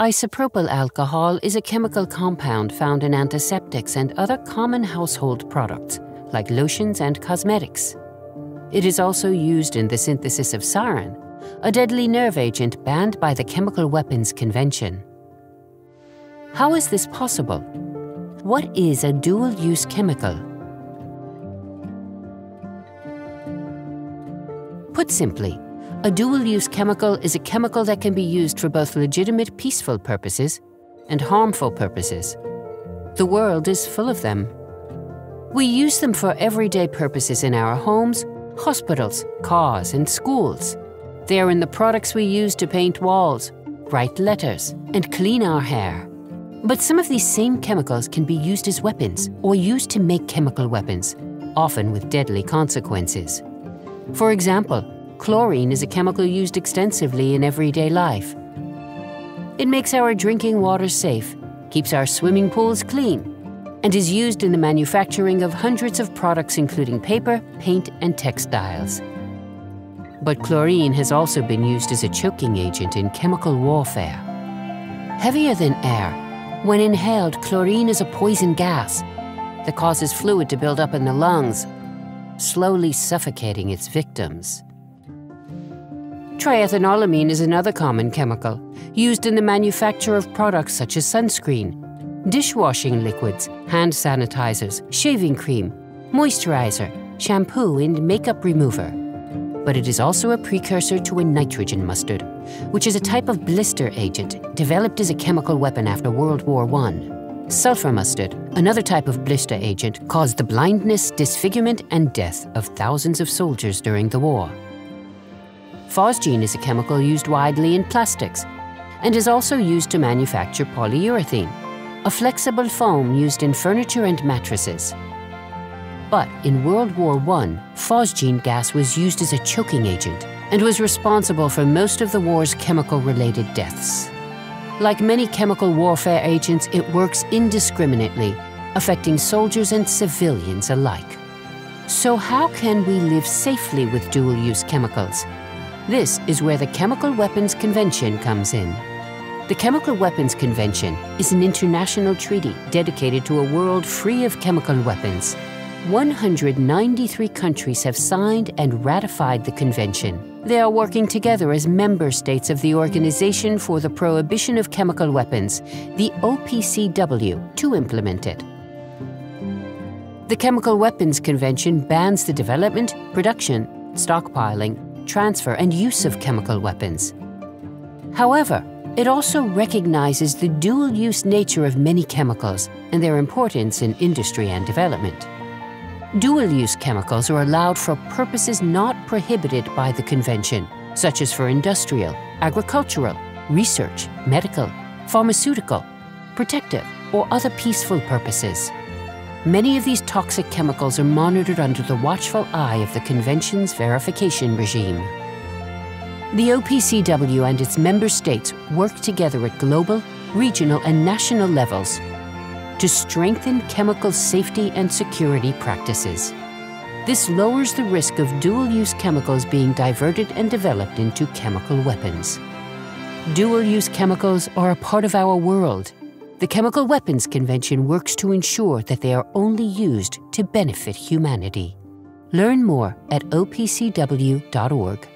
Isopropyl alcohol is a chemical compound found in antiseptics and other common household products, like lotions and cosmetics. It is also used in the synthesis of sarin, a deadly nerve agent banned by the Chemical Weapons Convention. How is this possible? What is a dual-use chemical? Put simply, a dual-use chemical is a chemical that can be used for both legitimate peaceful purposes and harmful purposes. The world is full of them. We use them for everyday purposes in our homes, hospitals, cars, and schools. They are in the products we use to paint walls, write letters, and clean our hair. But some of these same chemicals can be used as weapons or used to make chemical weapons, often with deadly consequences. For example, Chlorine is a chemical used extensively in everyday life. It makes our drinking water safe, keeps our swimming pools clean, and is used in the manufacturing of hundreds of products including paper, paint, and textiles. But chlorine has also been used as a choking agent in chemical warfare. Heavier than air, when inhaled, chlorine is a poison gas that causes fluid to build up in the lungs, slowly suffocating its victims. Triethanolamine is another common chemical, used in the manufacture of products such as sunscreen, dishwashing liquids, hand sanitizers, shaving cream, moisturizer, shampoo, and makeup remover. But it is also a precursor to a nitrogen mustard, which is a type of blister agent developed as a chemical weapon after World War I. Sulfur mustard, another type of blister agent, caused the blindness, disfigurement, and death of thousands of soldiers during the war. Phosgene is a chemical used widely in plastics and is also used to manufacture polyurethane, a flexible foam used in furniture and mattresses. But in World War I, phosgene gas was used as a choking agent and was responsible for most of the war's chemical-related deaths. Like many chemical warfare agents, it works indiscriminately, affecting soldiers and civilians alike. So how can we live safely with dual-use chemicals this is where the Chemical Weapons Convention comes in. The Chemical Weapons Convention is an international treaty dedicated to a world free of chemical weapons. 193 countries have signed and ratified the convention. They are working together as member states of the Organization for the Prohibition of Chemical Weapons, the OPCW, to implement it. The Chemical Weapons Convention bans the development, production, stockpiling, transfer, and use of chemical weapons. However, it also recognizes the dual-use nature of many chemicals and their importance in industry and development. Dual-use chemicals are allowed for purposes not prohibited by the Convention, such as for industrial, agricultural, research, medical, pharmaceutical, protective, or other peaceful purposes. Many of these toxic chemicals are monitored under the watchful eye of the Convention's verification regime. The OPCW and its member states work together at global, regional, and national levels to strengthen chemical safety and security practices. This lowers the risk of dual-use chemicals being diverted and developed into chemical weapons. Dual-use chemicals are a part of our world the Chemical Weapons Convention works to ensure that they are only used to benefit humanity. Learn more at opcw.org.